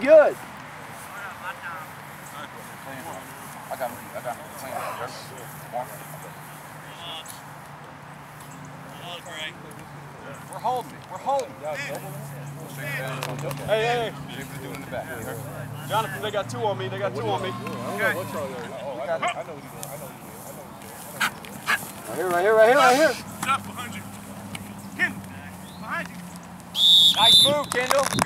good. I got I got plan. We're holding it. We're holding it. Hey, hey, Jonathan, they got two on me. They got two on me. Okay. got it. Right here, right here, right here, right here. Stop behind you. Kendall, behind you. Nice move, Kendall. Good